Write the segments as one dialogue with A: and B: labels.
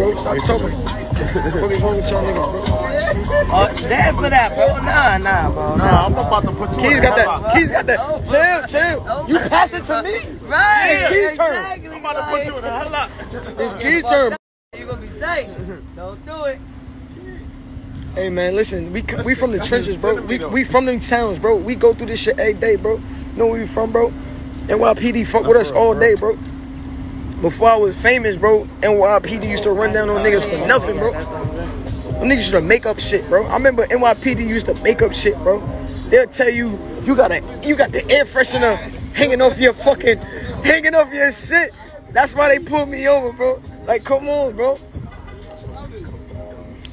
A: bro. Stop talking. what is wrong with y'all niggas, bro?
B: Uh, oh, that for that, bro. Nah, nah, bro.
C: Nah, I'm about to put you
A: Keys
C: in
A: got
C: the
A: that. Keys got that. Chill, chill. You pass it to me.
B: Right.
A: It's Keys' turn.
B: exactly,
C: I'm about to put you in the headlock.
A: It's Keys' turn.
B: You gonna be safe. Don't do it.
A: Hey man, listen, we we from the trenches, bro. We we from them towns, bro. We go through this shit every day, bro. Know where we from, bro? NYPD fuck with us all day, bro. Before I was famous, bro, NYPD used to run down on niggas for nothing, bro. Them niggas used to make up shit, bro. I remember NYPD used to make up shit, bro. They'll tell you you got a you got the air freshener hanging off your fucking hanging off your shit. That's why they pulled me over, bro. Like, come on, bro.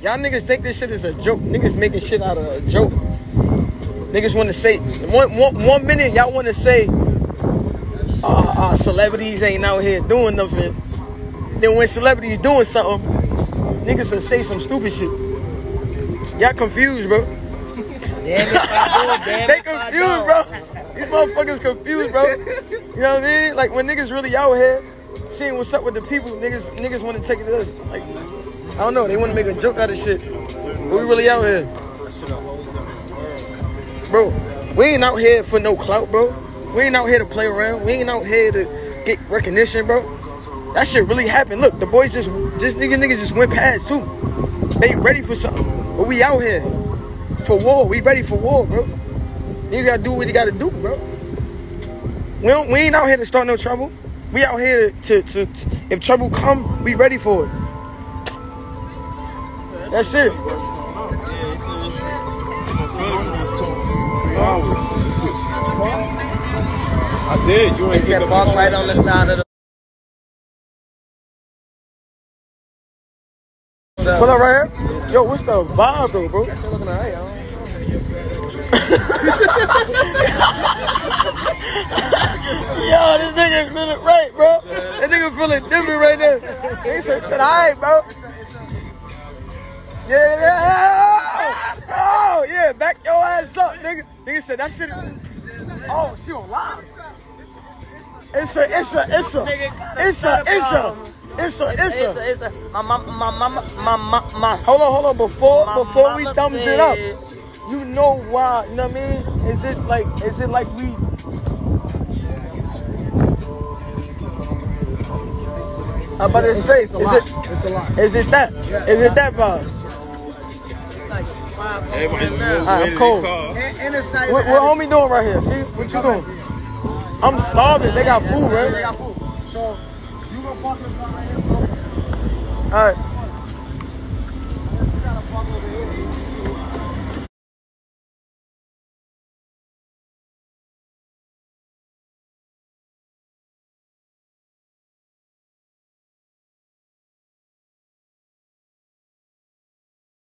A: Y'all niggas think this shit is a joke. Niggas making shit out of a joke. Niggas want to say one, one, one minute y'all want to say, celebrities ain't out here doing nothing. Then when celebrities doing something, niggas will say some stupid shit. Y'all confused, bro.
B: Damn if I do, damn
A: they confused, bro. These motherfuckers confused, bro. You know what I mean? Like when niggas really out here seeing what's up with the people, niggas niggas want to take it to us. Like I don't know, they want to make a joke out of shit. But we really out here, bro. We ain't out here for no clout, bro. We ain't out here to play around. We ain't out here to get recognition, bro. That shit really happened. Look, the boys just just niggas niggas just went past too. They ready for something, but we out here for war. We ready for war, bro. Niggas gotta do what they gotta do, bro. We don't, we ain't out here to start no trouble. We out here to, to, to if trouble come, we ready for it. That's it.
C: I did. You ain't
B: that boss right on the side of the.
A: Pull up right here. Yo, what's the vibe though, bro?
B: That shit looking alright,
A: yo. This nigga feeling right, bro. This nigga feeling different right there. He said, said alright, bro. Yeah, yeah. Oh, yeah, back your ass up, nigga. Nigga said that shit. Oh, she on live. It's a, it's a, it's a, it's a, it's a, it's a, it's
B: It's
A: a.
B: a, it's a, my, my, my, my, my, my, my,
A: Hold on, hold on. Before,
B: My
A: before we
B: mama
A: thumbs it up,
B: said-
A: you know why? You know what I mean? Is it like, is it like we? I'm about to say, is it,
C: It's a lot.
A: is it that? Is it that vibe? I'm cold.
C: And,
D: And it's not
A: What, what homie doing right here? See, what you doing? I'm starving. They got food,
D: They
A: right?
D: got food. So you gonna park the car right here, bro.
A: All right.